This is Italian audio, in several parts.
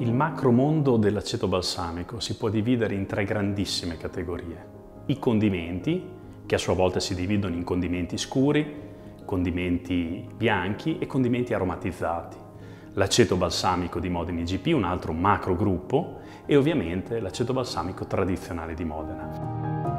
Il macro mondo dell'aceto balsamico si può dividere in tre grandissime categorie. I condimenti, che a sua volta si dividono in condimenti scuri, condimenti bianchi e condimenti aromatizzati. L'aceto balsamico di Modena IGP, un altro macro gruppo, e ovviamente l'aceto balsamico tradizionale di Modena.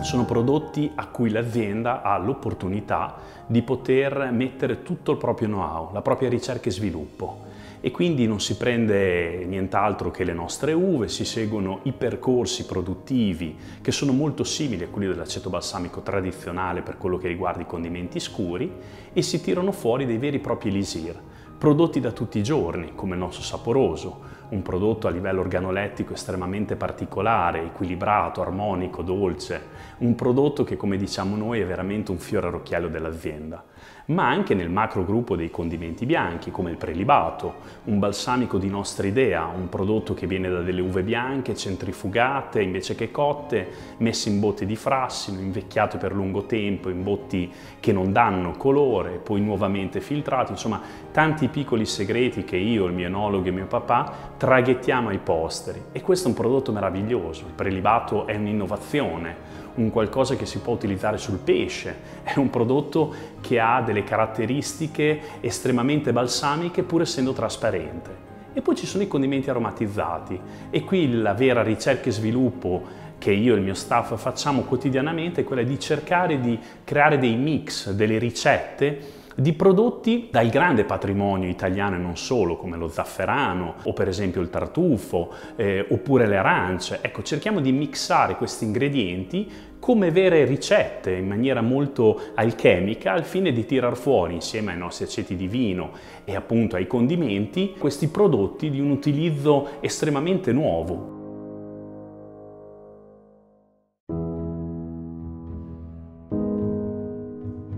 Sono prodotti a cui l'azienda ha l'opportunità di poter mettere tutto il proprio know-how, la propria ricerca e sviluppo. E quindi non si prende nient'altro che le nostre uve, si seguono i percorsi produttivi che sono molto simili a quelli dell'aceto balsamico tradizionale per quello che riguarda i condimenti scuri e si tirano fuori dei veri e propri elisir, prodotti da tutti i giorni come il nostro saporoso, un prodotto a livello organolettico estremamente particolare, equilibrato, armonico, dolce, un prodotto che come diciamo noi è veramente un fiore all'occhiello dell'azienda ma anche nel macro gruppo dei condimenti bianchi come il prelibato, un balsamico di nostra idea, un prodotto che viene da delle uve bianche centrifugate invece che cotte, messe in botti di frassino, invecchiate per lungo tempo, in botti che non danno colore, poi nuovamente filtrati, insomma tanti piccoli segreti che io, il mio enologo e mio papà traghettiamo ai posteri. E questo è un prodotto meraviglioso, il prelibato è un'innovazione, un qualcosa che si può utilizzare sul pesce, è un prodotto che ha delle caratteristiche estremamente balsamiche pur essendo trasparente. E poi ci sono i condimenti aromatizzati e qui la vera ricerca e sviluppo che io e il mio staff facciamo quotidianamente è quella di cercare di creare dei mix, delle ricette di prodotti dal grande patrimonio italiano e non solo, come lo zafferano o per esempio il tartufo eh, oppure le arance. Ecco, cerchiamo di mixare questi ingredienti come vere ricette in maniera molto alchemica al fine di tirar fuori insieme ai nostri aceti di vino e appunto ai condimenti questi prodotti di un utilizzo estremamente nuovo.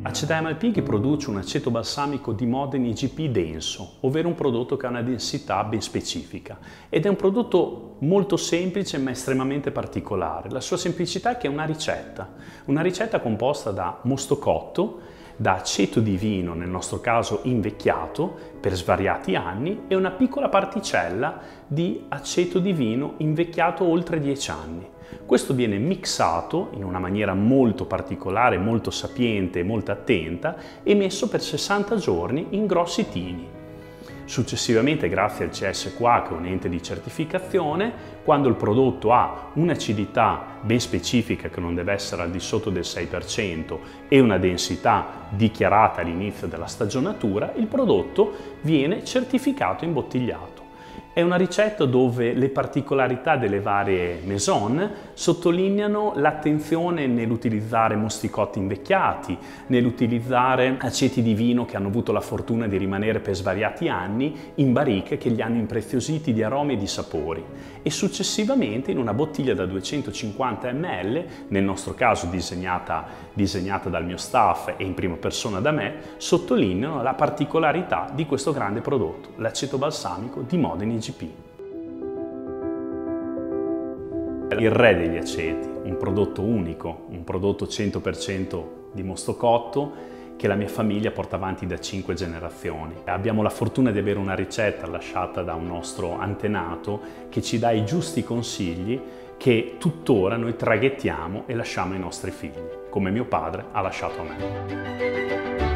Acetamalpin che produce un aceto balsamico di Modena IGP denso, ovvero un prodotto che ha una densità ben specifica ed è un prodotto molto semplice ma estremamente particolare. La sua semplicità è che è una ricetta, una ricetta composta da mosto cotto, da aceto di vino, nel nostro caso invecchiato per svariati anni, e una piccola particella di aceto di vino invecchiato oltre 10 anni. Questo viene mixato in una maniera molto particolare, molto sapiente e molto attenta e messo per 60 giorni in grossi tini. Successivamente, grazie al CSQA, che è un ente di certificazione, quando il prodotto ha un'acidità ben specifica che non deve essere al di sotto del 6% e una densità dichiarata all'inizio della stagionatura, il prodotto viene certificato imbottigliato. È una ricetta dove le particolarità delle varie maison sottolineano l'attenzione nell'utilizzare mosticotti invecchiati, nell'utilizzare aceti di vino che hanno avuto la fortuna di rimanere per svariati anni in barriche che li hanno impreziositi di aromi e di sapori. E successivamente in una bottiglia da 250 ml, nel nostro caso disegnata, disegnata dal mio staff e in prima persona da me, sottolineano la particolarità di questo grande prodotto, l'aceto balsamico di Modena IGP. Il re degli aceti, un prodotto unico, un prodotto 100% di mosto cotto che la mia famiglia porta avanti da cinque generazioni. Abbiamo la fortuna di avere una ricetta lasciata da un nostro antenato che ci dà i giusti consigli che tuttora noi traghettiamo e lasciamo ai nostri figli, come mio padre ha lasciato a me.